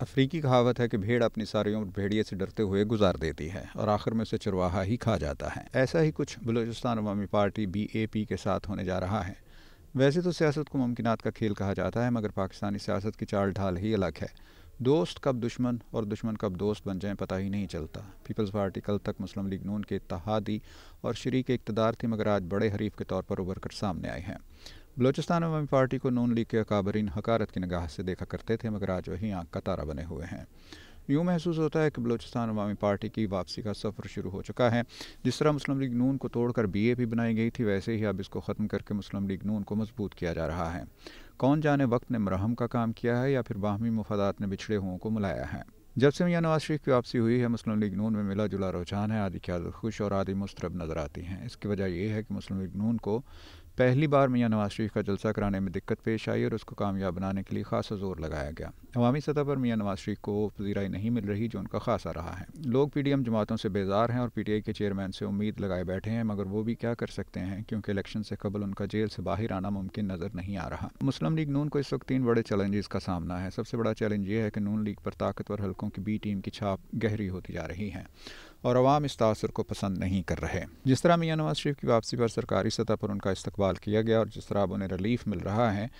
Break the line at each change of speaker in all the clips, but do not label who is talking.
अफ्रीकी कहावत है कि भेड़ अपनी सारी उम्र भेड़िए से डरते हुए गुजार देती है और आखिर में उसे चरवाहा ही खा जाता है। ऐसा ही कुछ Balochistan Awami party B A P के साथ होने जा रहा है। वैसे तो सियासत को मुमकिनात का खेल कहा जाता है, मगर पाकिस्तानी सियासत की चाल ढाल ही अलग है। दोस्त कब दुश्मन और दुश्मन कब दोस्त बन जाएँ पता ही नहीं चलता। पीपल्स पार्टी कल तक मुस्लिम लीग नून के इतिहादी और शरीक इकतदार थी, मगर आज बड़े हरीफ के तौर पर उभर कर सामने आए हैं। बलोचिस्तान अवामी पार्टी को नून लीग के अकाबरीन हकारत की निगाह से देखा करते थे, मगर आज वही आँख का तारा बने हुए हैं। यूँ महसूस होता है कि बलोचिस्तान अवामी पार्टी की वापसी का सफ़र शुरू हो चुका है। जिस तरह मुस्लिम लीग नून को तोड़कर बी ए पी बनाई गई थी, वैसे ही अब इसको ख़त्म करके मुस्लिम लीग नून को मज़बूत किया जा रहा है। कौन जाने वक्त ने मरहम का काम किया है या फिर बाहमी मफादात ने बिछड़े हुओं को मिलाया है। जब से मियाँ नवाज़ शरीफ की वापसी हुई है, मुस्लिम लीग नून में मिला जुला रुझान है, आदि ख्याल खुश और आदि मुस्तरब नज़र आती हैं। इसकी वजह यह है कि मुस्लिम लीग नून को पहली बार मियाँ नवाज़ शरीफ का जलसा कराने में दिक्कत पेश आई और उसको कामयाब बनाने के लिए खासा ज़ोर लगाया गया। अवामी सतह पर मियाँ नवाज़ शरीफ को पजीराई नहीं मिल रही, जो उनका खासा रहा है। लोग पी डी एम जमातों से बेजार हैं और पी टी आई के चेयरमैन से उम्मीद लगाए बैठे हैं, मगर वो भी क्या कर सकते हैं, क्योंकि इलेक्शन से कबल उनका जेल से बाहर आना मुमकिन नज़र नहीं आ रहा। मुस्लिम लीग नून को इस वक्त तीन बड़े चैलेंजेस का सामना है। सबसे बड़ा चैलेंज ये है कि नून लीग पर ताकतवर हल्कों की बी टीम की छाप गहरी होती जा रही है। और अवाम इस तासर को पसंद नहीं कर रहे। जिस तरह मियाँ नवाज़ शरीफ की वापसी पर सरकारी सतह पर उनका इस्तकबाल किया गया और जिस तरह अब उन्हें रिलीफ मिल रहा है,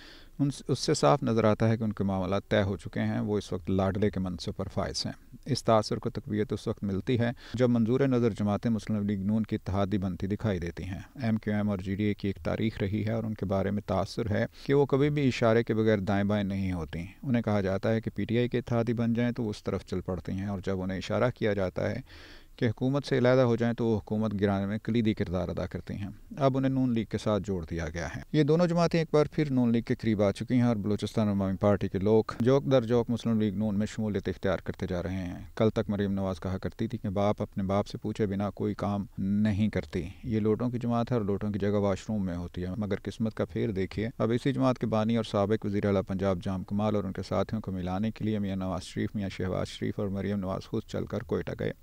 उन, उससे साफ़ नज़र आता है कि उनके मामला तय हो चुके हैं, वो इस वक्त लाडले के मनसब पर फायज हैं। इस तासर को तकवीत उस वक्त मिलती है, जब मंजूर नज़र जमातें मुस्लिम लीग नून की इतिहादी बनती दिखाई देती हैं। एम क्यू एम और जी डी ए की एक तारीख रही है और उनके बारे में तासर है कि वो कभी भी इशारे के बगैर दाएँ बाएँ नहीं होती। उन्हें कहा जाता है कि पी टी आई के इतिहादी बन जाएँ तो उस तरफ़ चल पड़ती हैं और जब उन्हें इशारा किया जाता है कि हुकूमत से अलहदा हो जाएँ तो वो हुकूमत गिराने में कलीदी किरदार अदा करती हैं। अब उन्हें नून लीग के साथ जोड़ दिया गया है। ये दोनों जमातें एक बार फिर नून लीग के करीब आ चुकी हैं और बलोचिस्तान अवामी पार्टी के लोग जोक दर जोक मुस्लिम लीग नून में शमूलियत इख्तियार करते जा रहे हैं। कल तक मरीम नवाज़ कहा करती थी कि बाप अपने बाप से पूछे बिना कोई काम नहीं करती। ये लोटों की जमात है और लोटों की जगह वाशरूम में होती है। मगर किस्मत का फेर देखिए। अब इसी जमात के बानी और सबक वजी अला पंजाब जाम कमाल और उनके साथियों को मिलाने के लिए मियाँ नवाज़ शरीफ, मियाँ शहबाज शरीफ और मरीम नवाज़ खुद चलकर कोयटा गए।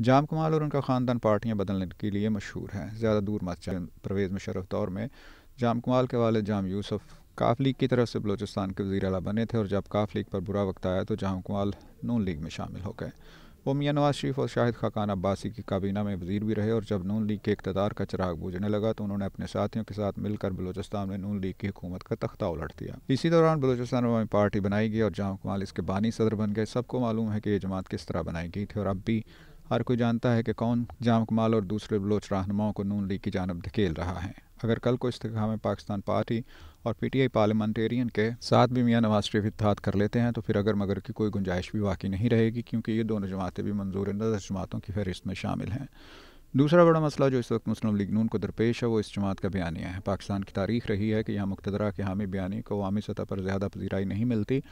जाम कमाल और उनका ख़ानदान पार्टियाँ बदलने के लिए मशहूर है। ज़्यादा दूर मत चले, परवेज़ मुशरफ दौर में। जाम कमाल के वाले जाम यूसुफ काफ लीग की तरफ़ से बलोचिस्तान के वजी अला बने थे और जब काफ लीग पर बुरा वक्त आया तो जाम कमाल नून लीग में शामिल हो गए। वो मियाँ नवाज़ शरीफ और शाहिद खाकान अब्बासी की काबीना में वज़ीर भी रहे और जब नून लीग के इकतदार का चिराग बूझने लगा तो उन्होंने अपने साथियों के साथ मिलकर बलोचिस्तान में नून लीग की हुकूमत का तख्ता उलट दिया। इसी दौरान बलोचिस्तान में पार्टी बनाई गई और जाम कमाल इसके बानी सदर बन गए। सबको मालूम है कि ये जमात किस तरह बनाई गई थी और अब भी हर कोई जानता है कि कौन जाम कमाल और दूसरे बलोच रहनुमाओं को नून लीग की जानब धकेल रहा है। अगर कल को इस्तेहा में पाकिस्तान पार्टी और पी टी आई पार्लियामेंटेरियन के साथ भी मियाँ नवाज़ शरीफ इतिहाद कर लेते हैं तो फिर अगर मगर की कोई गुंजाइश भी वाकई नहीं रहेगी, क्योंकि ये दोनों जमातें भी मंजूर नज़र जमातों की फहरिस्त में शामिल हैं। दूसरा बड़ा मसला जो इस वक्त मुस्लिम लीग नून को दरपेश है, वो इस जमात का बयानिया है। पाकिस्तान की तारीख रही है कि यहाँ मुकदरा के हामी बयानी को अवामी सतह पर ज़्यादा पजीराई नहीं मिलती।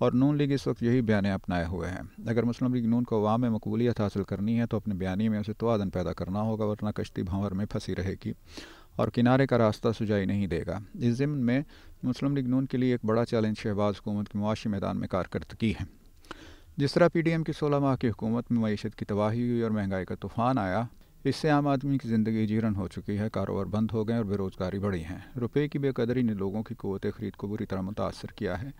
और नून लीग इस वक्त यही बयान अपनाए हुए हैं। अगर मुस्लिम लीग नून को अवाम में मकबूलियत हासिल करनी है तो अपने बयानी में उसे तोदन पैदा करना होगा, वरना कश्ती भंवर में फंसी रहेगी और किनारे का रास्ता सुझाई नहीं देगा। इस ज़िम्न में मुस्लिम लीग नून के लिए एक बड़ा चैलेंज शहबाज हुकूमत के मुआशी मैदान में कारकर्दगी है। जिस तरह पी डी एम की सोलह माह की हुकूमत में मीशत की तबाही हुई और महँगाई का तूफ़ान आया, इससे आम आदमी की ज़िंदगी जीरन हो चुकी है, कारोबार बंद हो गए और बेरोज़गारी बढ़ी है। रुपये की बेकदरी ने लोगों की क़वत ख़रीद को बुरी तरह मुतासर किया है।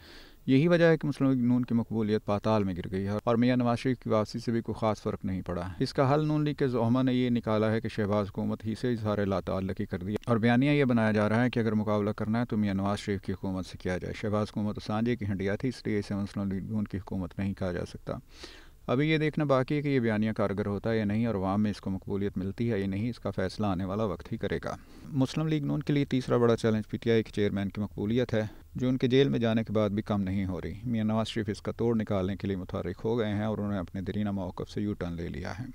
यही वजह है कि मुस्लिम लीग नून की मकबूलियत पाताल में गिर गई है और मियाँ नवाज़ शरीफ की वापसी से भी कोई खास फ़र्क नहीं पड़ा इसका हल नून लीग के जोहमा ने यह निकाला है कि शहबाज हुकूमत ही से इजहार लातल्लकी कर दिया और बयानिया यह बनाया जा रहा है कि अगर मुकाबला करना है तो मियाँ नवाज़ शरीफ की हुकूमत से किया जाए। शहबाज हुकूमत सांझे की हंडिया थी, इसलिए इसे मुस्लिम लीग नून की हुकूमत नहीं कहा जा सकता। अभी ये देखना बाकी है कि ये बयानिया कारगर होता है या नहीं और वाम में इसको मकबूलियत मिलती है या नहीं, इसका फैसला आने वाला वक्त ही करेगा। मुस्लिम लीग नून के लिए तीसरा बड़ा चैलेंज पी टी आई के चेयरमैन की मकबूलियत है, जो उनके जेल में जाने के बाद भी कम नहीं हो रही। मियाँ नवाज़ शरीफ इसका तोड़ निकालने के लिए मुतहरक हो गए हैं और उन्होंने अपने दरीना मौक़ से यू टर्न ले लिया है।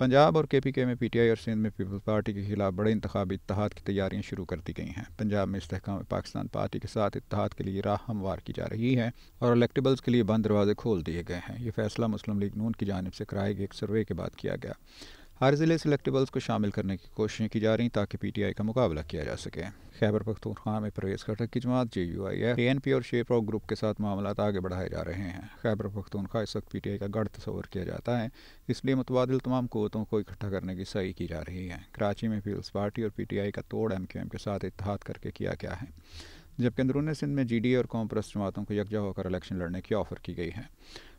पंजाब और के पी के में पी टी आई और सिंध में पीपल्स पार्टी के खिलाफ बड़े इंतबी इतिहाद की तैयारियाँ शुरू कर दी गई हैं। पंजाब में इसकाम पाकिस्तान पार्टी के साथ इतिहाद के लिए राह हमवार की जा रही है और इलेक्टेबल्स के लिए बंद दरवाजे खोल दिए गए हैं। ये फैसला मुस्लिम लीग नून की जानब से कराए गए एक सर्वे के बाद किया गया। हर ज़िले से इलेक्टेबल्स को शामिल करने की कोशिशें की जा रही ताकि पी टी आई का मुकाबला किया जा सके। खैबर पख्तूनख्वा में प्रवेश खटक की जमात J U I A N P और शेरप्रो ग्रुप के साथ मामला आगे बढ़ाए जा रहे हैं। खैबर पख्तूनख्वा इस वक्त पी टी आई का गढ़ तस्वर किया जाता है, इसलिए मुतबादल तमाम कुतों को इकट्ठा करने की सही की जा रही है। कराची में पीपल्स पार्टी और पी टी आई का तोड़ एम क्यू एम के साथ इतिहाद करके किया गया है, जबकि अंदरून सिंध में जी डी ए और कॉम्प्रस जमातों को यकजा होकर इलेक्शन लड़ने की ऑफ़र की गई है।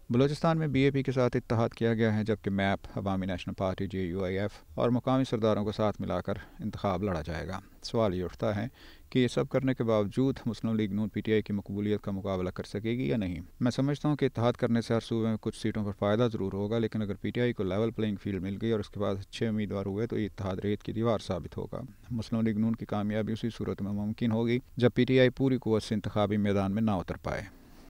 बलोचिस्तान में बीएपी के साथ इतिहाद किया गया है, जबकि map, Awami national party J U I F और मकामी सरदारों को साथ मिलाकर इंतखब लड़ा जाएगा। सवाल ये उठता है कि ये सब करने के बावजूद Muslim league Noon P T I की मकबूलियत का मुकाबला कर सकेगी या नहीं? मैं समझता हूँ कि इतिहाद करने से हर सूबे में कुछ सीटों पर फ़ायदा ज़रूर होगा, लेकिन अगर पी टी आई को लेवल प्लेइंग फ़ील्ड मिल गई और उसके बाद अच्छे उम्मीदवार हुए तो ये इतिहाद रेत की दीवार साबित होगा। मुस्लिम लीग नून की कामयाबी उसी सूरत में मुमकिन होगी, जब पी टी आई पूरी कुत से इंतबी मैदान में ना उतर पाए।